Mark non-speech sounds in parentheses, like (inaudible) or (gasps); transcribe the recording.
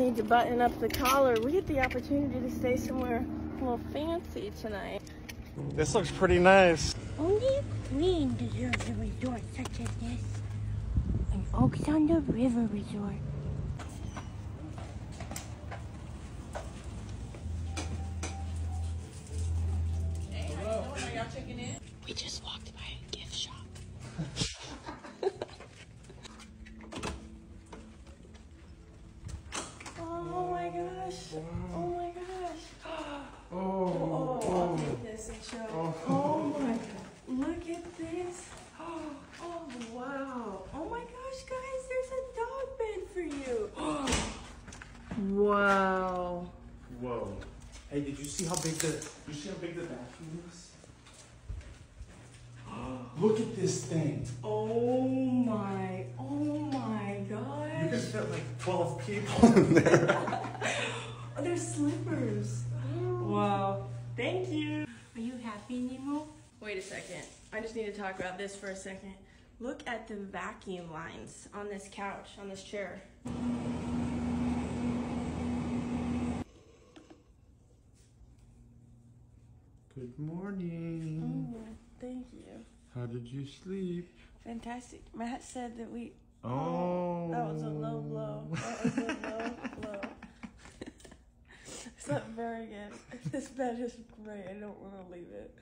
need to button up the collar. We get the opportunity to stay somewhere a little fancy tonight. This looks pretty nice. Only a queen deserves a resort such as this. An Oaks on the River Resort. Okay, how are y'all taking in? We just walked by Oh my gosh. Oh my gosh. (gasps) Oh, oh, I'll take this and show. Oh my god. Look at this. Oh (gasps) oh wow. Oh my gosh, guys, there's a dog bed for you. (gasps) Wow. Whoa. Hey, did you see how big the did you see how big the bathroom is? Look at this thing. Oh gosh. can fit like 12 people (laughs) in there. (laughs) Oh, there's slippers. Oh. Wow. Thank you. Are you happy, Nemo? Wait a second. I just need to talk about this for a second. Look at the vacuum lines on this couch, on this chair. Good morning. Oh, thank you. How did you sleep? Fantastic. Matt said that we. Oh. oh that was a not very good. (laughs) This bed is great. I don't want to leave it.